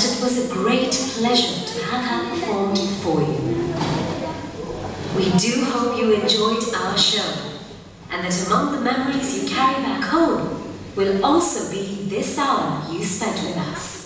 that it was a great pleasure to have her performed for you. We do hope you enjoyed our show, and that among the memories you carry back home will also be this hour you spent with us.